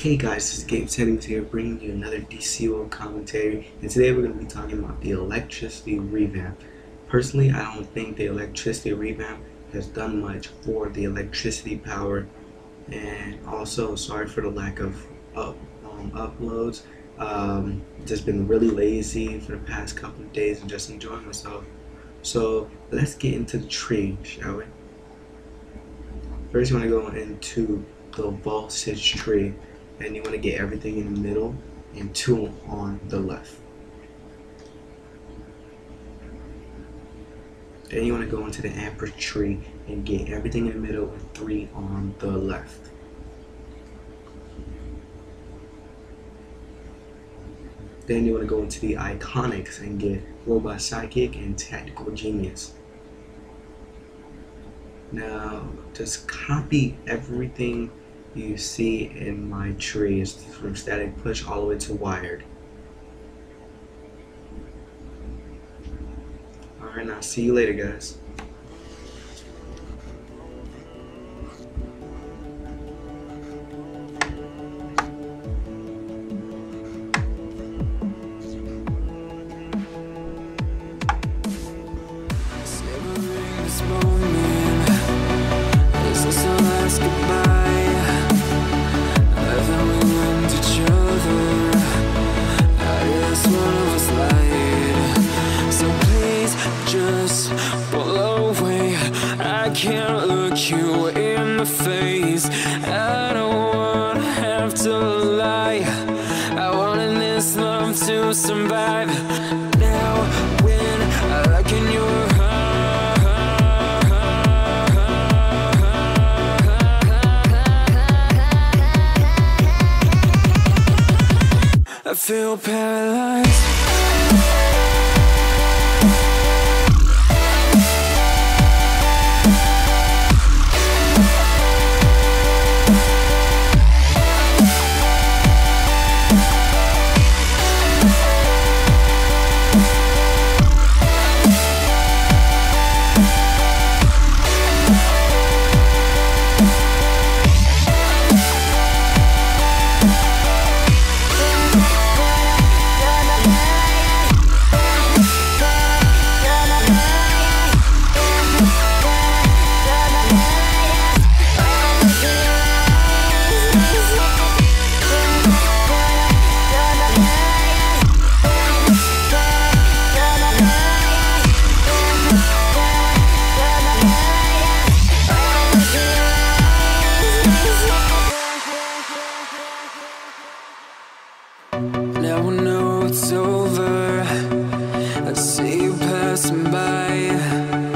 Hey guys, this is Game Settings here, bringing you another DC World commentary, and today we're going to be talking about the electricity revamp. Personally, I don't think the electricity revamp has done much for the electricity power, and also sorry for the lack of up, um, uploads. Um, just been really lazy for the past couple of days and just enjoying myself. So let's get into the tree, shall we? First, you want to go into the voltage tree and you want to get everything in the middle and two on the left. Then you want to go into the amperage tree and get everything in the middle and three on the left. Then you want to go into the iconics and get robotic sidekick and tactical genius. Now just copy everything you see in my tree trees from static push all the way to wired. Alright, now see you later, guys. The face. I don't wanna have to lie. I wanted this love to survive. Now when I look in your I feel paralyzed Now I know it's over. I see you passing by